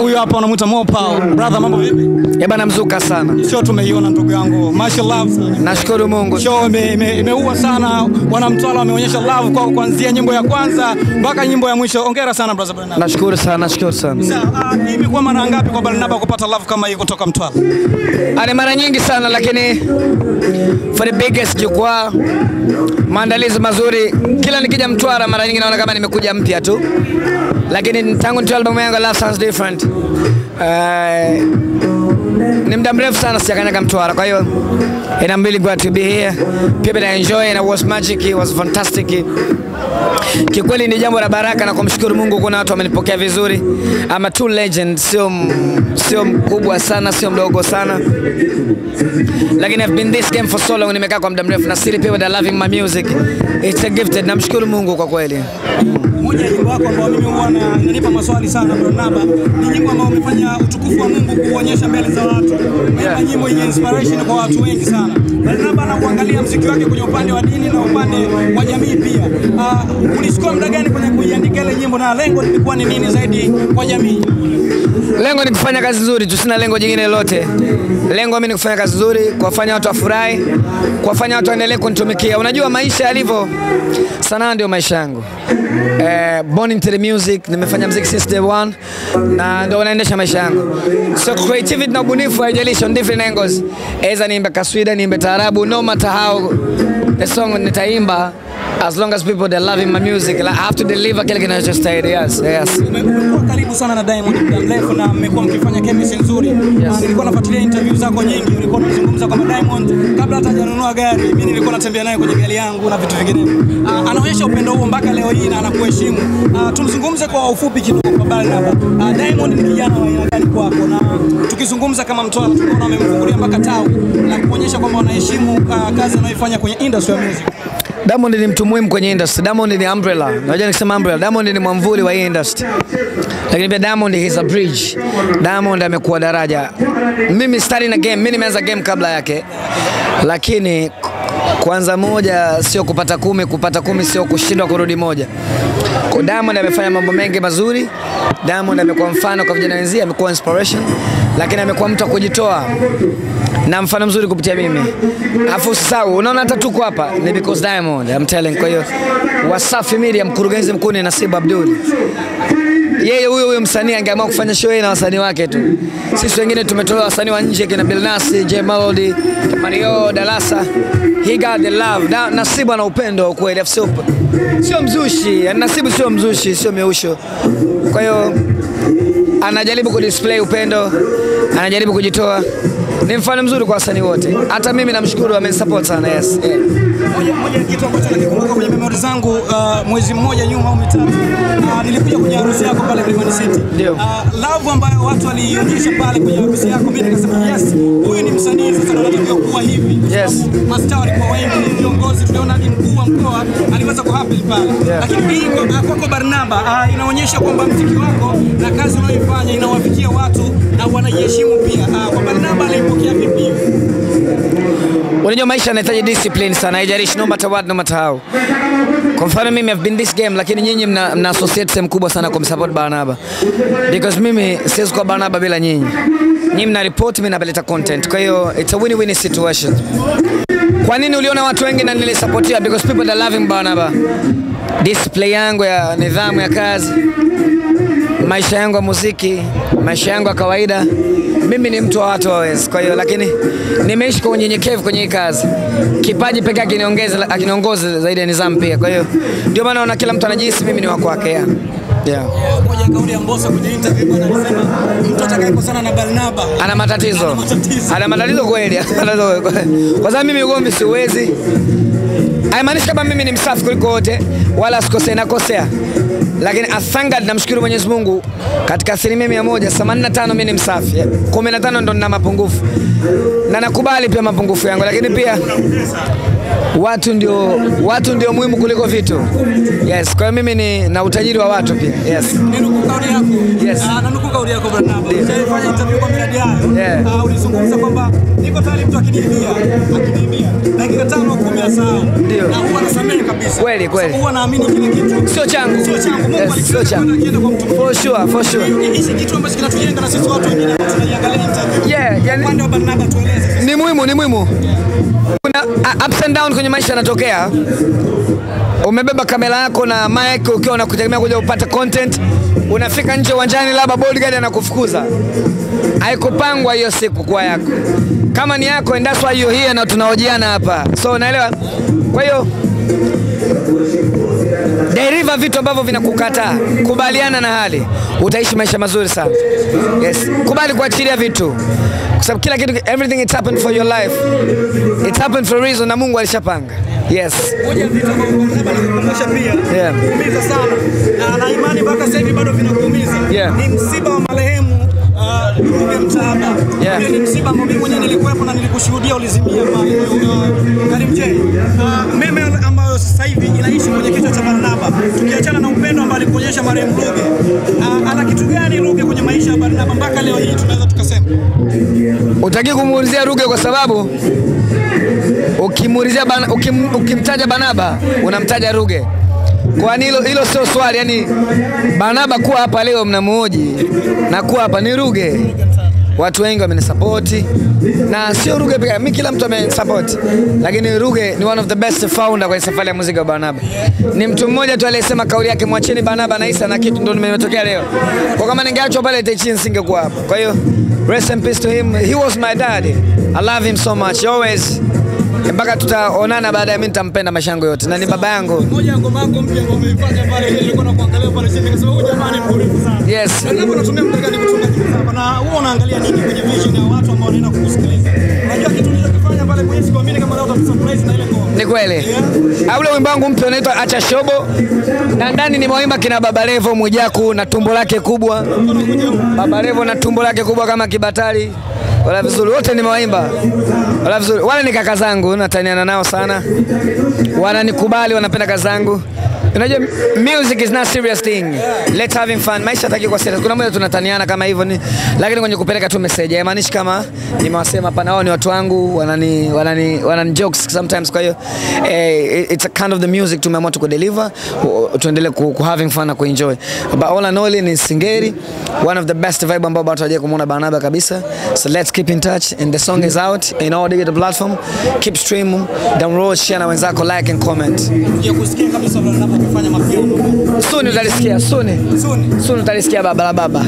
Huyu hapa unamuita Mo Pao. Brother, mambo vipi? Eh bana, mzuka sana. Show tumeiona ndugu yangu. Mashallah. Nashukuru Mungu. Show ime- ime- imeua sana. Wanamtwala wameonyesha love kwa kuanzia nyimbo ya kwanza mpaka nyimbo ya mwisho. Hongera sana brother Barnaba. Nashukuru sana, nashukuru sana. Sasa, ah, imekuwa mara ngapi kwa Barnaba kupata love kama hii kutoka Mtwara? Ani mara nyingi sana lakini for the biggest jukwaa, maandalizi mazuri. Kila nikija Mtwara mara nyingi naona kama nimekuja mpya tu, lakini tangu nitoe albamu yangu Love Sounds Different eh, ni muda mrefu sana sijakanyaga Mtwara, kwa hiyo and I'm really glad to be here. People I enjoy and it was magic, it was fantastic. Kikweli ni jambo la baraka na kumshukuru Mungu, kuna watu wamenipokea vizuri. I'm a true legend, sio sio mkubwa sana, sio mdogo sana, lakini I've been this game for so long, nimekaa kwa muda mrefu na still people are loving my music. It's a gifted. Namshukuru Mungu kwa kweli. Moja ya wako ambao mimi huwa na- inanipa maswali sana Barnaba ni nyimbo ambayo umefanya utukufu wa Mungu kuonyesha mbele za watu. Umeimba nyimbo yenye inspiration kwa watu wengi sana. Barnaba anakuangalia mziki wake kwenye upande wa dini na upande wa jamii pia. Uh, ulichukua muda gani kwenye kuiandika ile nyimbo na lengo lilikuwa ni nini zaidi kwa jamii? Lengo ni kufanya kazi nzuri tu, sina lengo jingine lolote. Lengo mimi ni kufanya kazi nzuri, kuwafanya watu wafurahi, kuwafanya watu waendelee kunitumikia. Unajua maisha yalivyo, sanaa ndio maisha yangu. Eh, born into the music, nimefanya muziki since day one na ndio unaendesha maisha yangu. So creativity na ubunifu haijalishi on different angles. Aidha niimbe kaswida, niimbe taarabu, no matter how the song nitaimba as long as people they loving my music, like, I have to deliver kile kinachostahili. Yes, yes. Ume- Umekuwa karibu sana na Diamond muda mrefu na mmekuwa mkifanya chemistry nzuri. Yes. nilikuwa nafuatilia interview zako nyingi, ulikuwa unazungumza kwamba Diamond kabla hata hajanunua gari, mimi nilikuwa natembea naye kwenye gari yangu na vitu vinginevyo. Uh, anaonyesha upendo huo mpaka leo hii na anakuheshimu. Uh, tumzungumze kwa ufupi kidogo kwa Barnaba. Uh, Diamond ni kijana wa aina gani kwako? Na tukizungumza kama mtoto tunaona amemfungulia mpaka tawi na kuonyesha kwamba wanaheshimu uh, kazi anayoifanya kwenye industry ya music. Diamond ni mtu muhimu kwenye industry. Diamond ni umbrella. Unajua nikisema umbrella, Diamond ni mwamvuli wa hii industry. Lakini pia Diamond is a bridge. Diamond amekuwa daraja. Mimi starting na game, mimi nimeanza game kabla yake. Lakini kwanza moja sio kupata kumi, kupata kumi sio kushindwa kurudi moja. Kwa Diamond amefanya mambo mengi mazuri. Diamond amekuwa mfano kwa vijana wenzie, amekuwa inspiration, lakini amekuwa mtu wa kujitoa na mfano mzuri kupitia mimi. Afu usisahau, unaona hata tuko hapa ni because Diamond, I'm telling. Kwa hiyo Wasafi Media, mkurugenzi mkuu ni Nasibu Abdul. Yeye huyo huyo msanii angeamua kufanya show na wasanii wake tu. Sisi wengine tumetolewa wasanii wa nje kina Bilnasi, J Melody, Mario, Dalasa. He got the love. Na, Nasibu ana upendo wa kweli, sio sio mzushi. Nasibu sio mzushi, sio meusho. Kwa hiyo anajaribu kudisplay upendo, anajaribu kujitoa. Ni mfano mzuri kwa wasanii wote. Hata mimi namshukuru, amenisupport sana. Yes. Yeah. Moja moja kitu ambacho nakikumbuka kwenye memory zangu uh, mwezi mmoja nyuma au mitatu uh, nilikuja kwenye harusi yako pale Mlimani City. Ndio. Uh, love ambayo watu walionyesha pale kwenye harusi yako, mimi nikasema yes, huyu ni msanii sasa anatakiwa kuwa hivi. Yes. Mastaa walikuwa wengi, viongozi, tuliona hadi mkuu wa mkoa aliweza kuhappy pale. Yeah. Lakini hii kwa- kwako Barnaba uh, inaonyesha kwamba mziki wako na kazi unayoifanya inawafikia watu na wanaiheshimu pia. Uh, kwa Barnaba alipokea vipi? Unajua maisha yanahitaji discipline sana, haijalishi no matter what, no matter how. Kwa mfano mimi I've been this game, lakini nyinyi mna, mna associate sehemu kubwa sana kumsupport Barnaba because mimi siwezi kuwa Barnaba bila nyinyi. Nyinyi mna report, mimi napeleta content, kwa hiyo it's a win-win situation. Kwa nini uliona watu wengi na nilisupportia? Because people are loving Barnaba. Display yangu ya nidhamu ya kazi, maisha yangu ya muziki, maisha yangu ya kawaida. Mimi ni mtu wa watu hawezi, kwa hiyo lakini nimeishi kwa unyenyekevu kwenye hii kazi. Kipaji pekee akiniongeza akiniongoza zaidi ya nizamu pia. Kwa hiyo ndio maana naona kila mtu anajihisi mimi ni wa kwake. Yeah. Yeah. Moja ya kauli ya Mbosso kwenye interview bwana mtu atakayekosana na Barnaba Ana matatizo. Ana matatizo kweli. Kwa sababu mimi ugomvi siwezi. Haimaanishi kama mimi ni msafi kuliko wote wala sikosei, nakosea. Lakini athanga namshukuru Mwenyezi Mungu. Katika asilimia mia moja themanini mimi ni msafi, kumi na tano ndo nina mapungufu. Na nakubali pia mapungufu yangu, lakini pia watu ndio watu ndio muhimu kuliko vitu. Yes, kwa hiyo mimi ni na utajiri wa watu pia. Yes. Ninukuu kauli yako. Yes. Ah, nanukuu kauli yako Barnaba. Ulifanya interview kwa Millard Ayo. Yeah. Ah, ulizungumza kwamba niko tayari mtu akiniibia, akiniibia. Dakika tano kumi asahau. Ndio. Na huwa nasamehe kabisa. Kweli, kweli. Sababu Huwa naamini kile kitu. Sio changu. Sio changu. Mungu Yes, sio For sure, for sure. Hichi kitu ambacho kinatujenga na sisi watu wengine tunaiangalia interview. Yeah, yani- Upande wa Barnaba tueleze. Ni muhimu, ni muhimu. Kuna ups and down kwenye maisha yanatokea. Umebeba kamera yako na mic ukiwa unakutegemea kuja upate content, unafika nje uwanjani, labda bodyguard anakufukuza. Haikupangwa hiyo siku kwa yako. Kama ni yako, and that's why here na tunaojiana hapa, so unaelewa. Kwa hiyo deriva vitu ambavyo vinakukataa, kubaliana na hali, utaishi maisha mazuri sana. Yes, kubali kuachilia vitu, kwa sababu kila kitu, everything it's happened for your life, it's happened for a reason, na Mungu alishapanga. Yes, Moja vitu ambavyo pia. Yeah. Kuumiza sana. Na na imani mpaka sasa hivi bado vinakuumiza. Yeah. Ni msiba wa marehemu uh, Ruge Mtahaba. Yeah. Hiyo ni msiba ambao mimi mwenyewe nilikuwepo na nilikushuhudia ulizimia Karim J. Meme ambayo sasa hivi alikuonyesha marehemu Ruge. Ana kitu gani Ruge kwenye maisha ya Barnaba mpaka leo hii tunaweza tukasema? utaki kumuulizia Ruge kwa sababu ukimuulizia ukim, ukimtaja Banaba unamtaja Ruge. Kwani hilo hilo sio swali, yani Barnaba kuwa hapa leo mnamuoji na kuwa hapa ni Ruge. Watu wengi wamenisapoti na sio Ruge pekee, mimi kila mtu amenisapoti, lakini Ruge ni one of the best founder kwenye safari ya muziki wa Barnaba. Ni mtu mmoja tu aliyesema kauli yake, mwacheni Barnaba na Isa na kitu, ndo nimetokea leo. Kwa kama ningeachwa pale Taichi singekuwa hapa. Kwa hiyo rest in peace to him, he was my daddy. I love him so much always, mpaka tutaonana baada ya mimi, nitampenda maisha yangu yote na ni baba yangu. Yes. Ni kweli. Yeah. Ule wimbo wangu mpya unaitwa Acha Shobo, na ndani nimewaimba kina Baba Levo Mwijaku na tumbo lake kubwa, Baba Levo na tumbo lake kubwa kama kibatari wala vizuri, wote nimewaimba wala vizuri. Wale ni kaka zangu, nataniana nao sana, wananikubali, wanapenda kazi zangu. Unajua music is not serious thing. Let's having fun. Maisha taki kwa serious. Kuna muda tunataniana kama hivyo ni lakini kwenye kupeleka tu message. Haimaanishi kama nimewasema hapana, wao ni watu wangu, wanani wanani wanani jokes sometimes kwa hiyo eh, it's a kind of the music tumeamua tu deliver tuendelee ku, ku having fun na kuenjoy. But all in all ni Singeri, one of the best vibe ambao watu hawajawahi kumuona Barnaba kabisa. So let's keep in touch and the song is out in all digital platform. Keep stream, download, share na wenzako, like and comment. Ya kusikia kabisa Barnaba kufanya mapiano. Soon utalisikia, suni. Suni. Soon utalisikia baba la baba.